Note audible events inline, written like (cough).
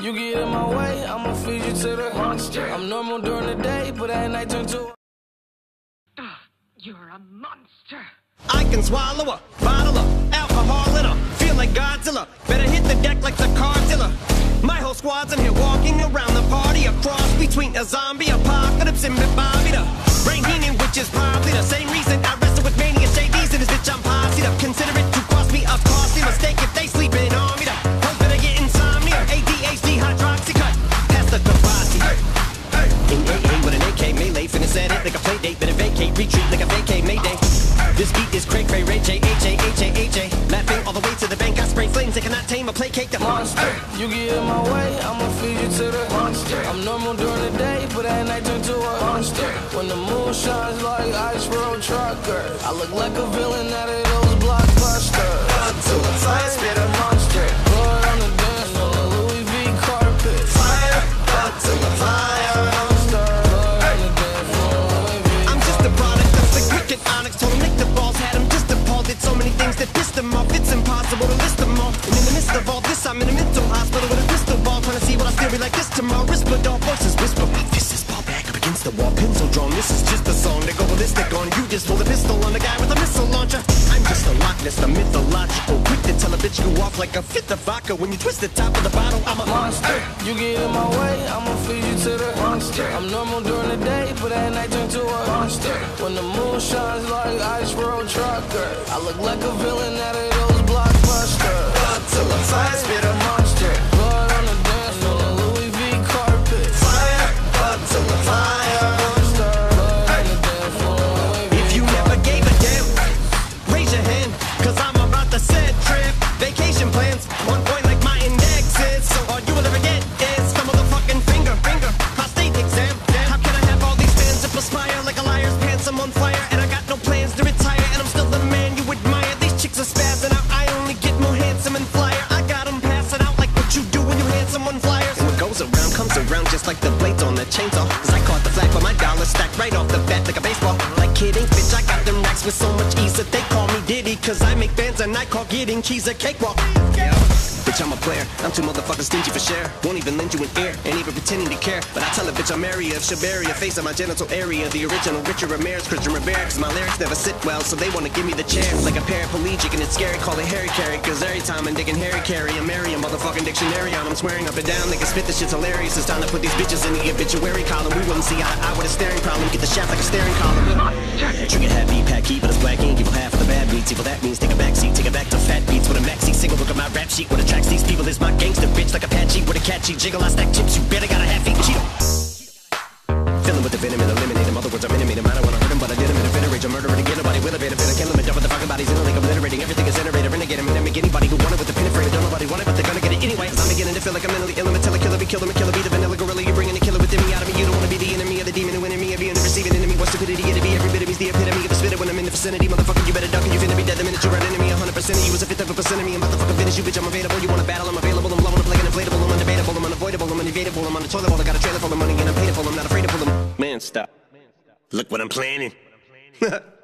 You get in my way, I'ma feed you to the monster. I'm normal during the day, but at night turn to. Ah, you're a monster. I can swallow a bottle of alcohol in a feel like Godzilla. Better hit the deck like the Cardilla. My whole squad's in here walking around the party, a cross between a zombie apocalypse and Bobby the brain healing, which is probably the same reason I date, better vacate, retreat like a vacate, mayday. This beat is cray cray, Ray J, H A, H A, H A. Laughing all the way to the bank, I spray flames, they cannot tame or placate the monster. You get in my way, I'ma feed you to the monster. I'm normal during the day, but at night turn to a monster. When the moon shines like ice road trucker, I look like a villain out of those blockbusters. Until the impossible to list them all. And in the midst of all this, I'm in a mental hospital with a crystal ball, trying to see what I still be like this tomorrow. Whisper, dog voices whisper. My fist is ball back up against the wall, pencil drawn. This is just a song to go ballistic on. You just pull a pistol on the guy with a missile launcher. I'm just a Loch Ness, the mythological. Quick to tell a bitch you off like a fifth of vodka. When you twist the top of the bottle, I'm a monster. You get in my way, I'ma feed you to the monster. I'm normal during the day, but at night turn to a monster. When the moon shines like ice road trucker, I look like a villain out of just like the blades on the chainsaw. Cause I caught the flag for my dollar stacked right off the bat like a baseball. Like kidding, bitch, I got them racks with so much ease that they call me Diddy. Cause I make bands and I call getting keys a cakewalk. Yeah. Bitch, I'm a player. I'm too motherfucking stingy for share. Won't even lend you an ear, ain't even pretending to care. But I tell a bitch I'm area of Shabaria, face of my genital area. The original Richard Ramirez, Christian Rivera. Cause my lyrics never sit well, so they wanna give me the chair. Like a paraplegic, and it's scary, call it Harry Carry. Cause every time I'm digging Harry Carry, I'm Mary, a motherfucking dictionary on. I'm swearing up and down, they can spit this shit's hilarious. It's time to put these bitches in the obituary column. We wouldn't see eye to eye with a staring problem. Get the shaft like a staring column. Trigger happy, pack key, but it's black ink. Evil half of the bad beats. Evil that means take a back seat, take it back to fat beats with a maxi single. Look at my rap sheet. What attracts these people is my gangster bitch like Apache with a catchy jiggle. I stack chips, you better got a half eat Cheeto. Filling with the venom and eliminate him. Other words, I'm intimate. I don't wanna hurt him, but I did him in a fit rage. I'm murdering again. Nobody will evade a bit. I kill him and dump the fucking bodies in a lake, obliterating. Everything is iterated. Renegade him and make anybody who want it with the pin afraid. Don't nobody want it, but they're gonna get it anyway. I'm beginning to feel like I'm mentally ill. I'm a killer, killer, be killer, me killer, be the vanilla gorilla. You're bringing the killer within me out of me. You don't wanna be the enemy of the demon who enemy of being the receiving enemy. What stupidity it'd be. Vicinity. Motherfucker, you better duck and you finna be dead the minute you run into me. 100% of you was a fifth of a percent of me. I'm about to fucking finish you, bitch. I'm available. You wanna battle? I'm available. I'm up like an inflatable. I'm undebatable. I'm unavoidable. I'm unevadable. I'm on the toilet bowl. I got a trailer full of money and I'm paid for. I'm not afraid to pull them. Man, stop. Look what I'm planning. what I'm planning. (laughs)